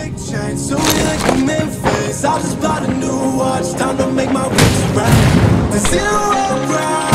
quick change, so we like a Memphis. I just bought a new watch, time to make my wings right. The zero gravity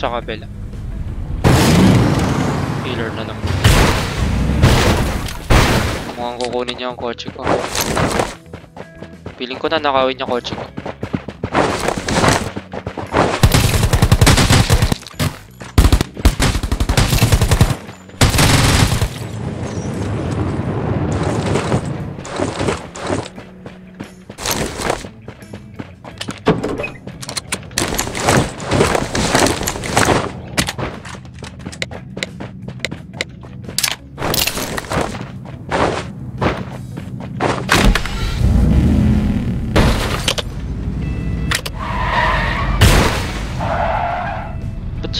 sa kabila. Healer na naman. Mukhang kukunin niya ang kotse ko. Feeling ko na nakawin niya kotse ko.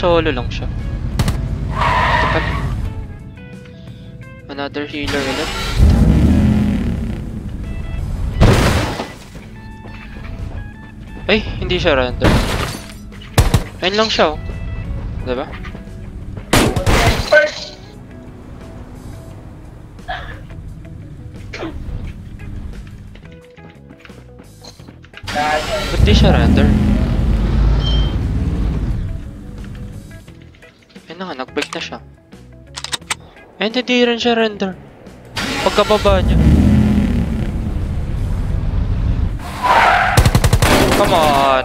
Solo lang siya? Ito pa. Another healer ulit. Ay, hindi siya random. Ayun lang siya oh. Diba? Ba't di siya render? Ayun na siya. Eh, hindi rin siya render. Pagkababa niya. Come on!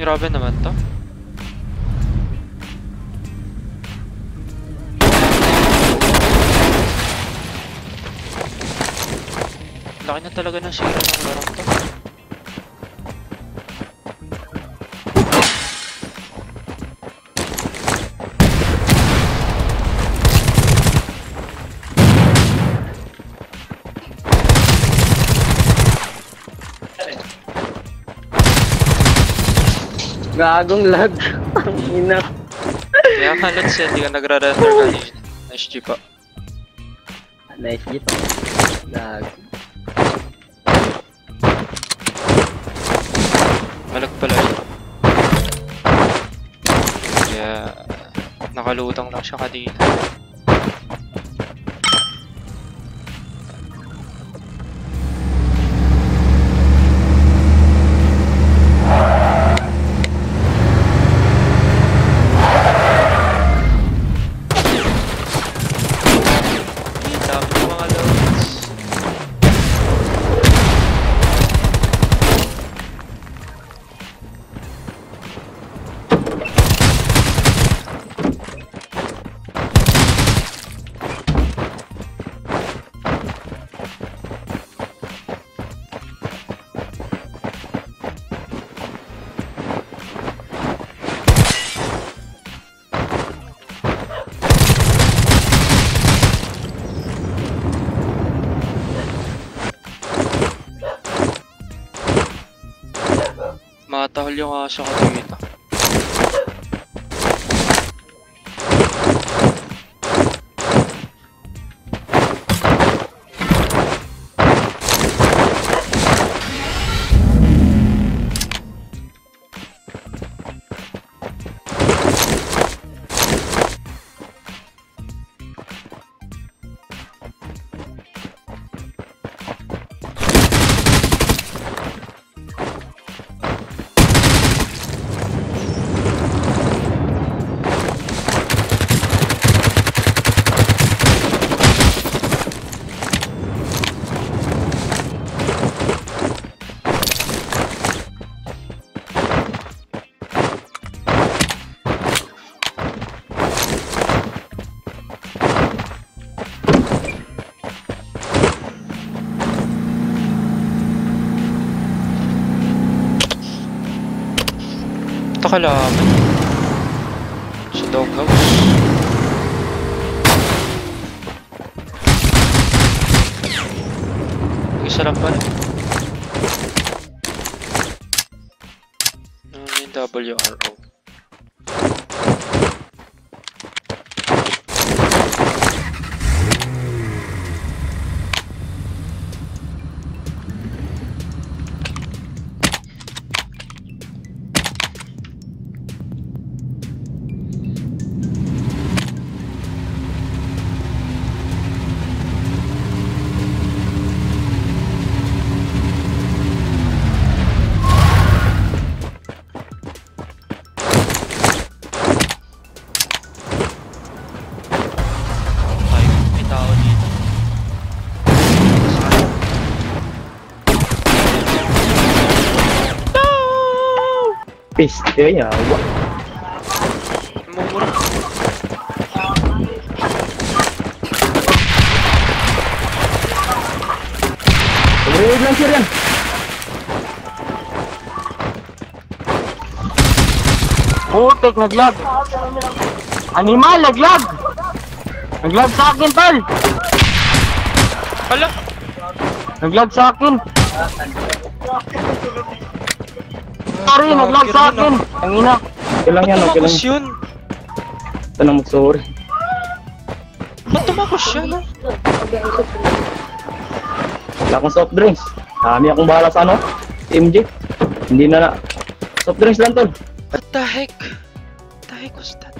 Grabe naman to. Laki na talaga ng sira ng larong to. Gagong lag. Ang ina. Kaya halat siya, hindi ka nagra-render kanina. Nice G pa. Nice dito. Lag. Malag nakalutang lang siya kanina. Tatahol yung aso ko dito. Ito kalaban. Sa doghouse. Isa lang pala. Ano WRO? Piste yawa. Mumura. Reload lang sir yan. Putik, naglag. Animal, naglag. Naglag sa akin, tol. Hala! Naglag sa akin. Sorry, naglag sa akin. Ang ina. Okay lang Ba't yan, okay lang. tumakos yun? Ito na mag-sorry. Ba't tumakos siya, no? Wala akong soft drinks. Dami akong bahala sa ano. MJ. Hindi na na. Soft drinks lang tol. What the heck? What the heck was that?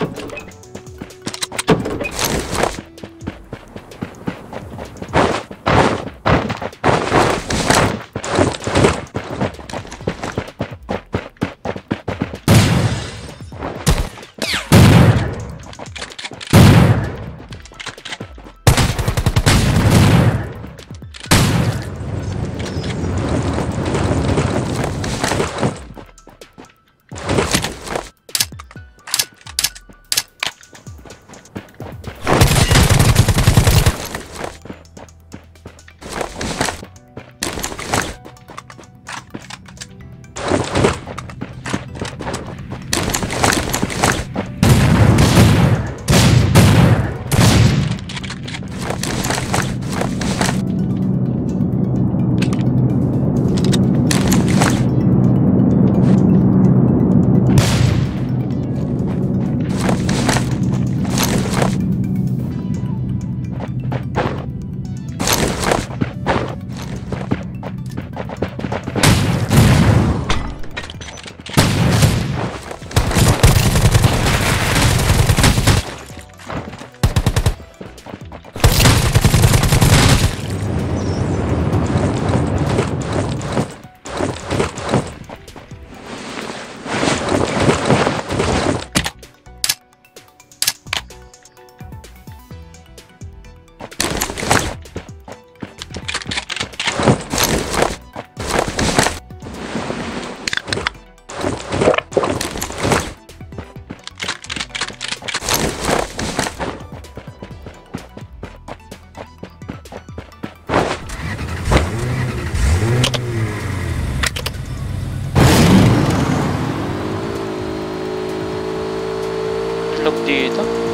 dito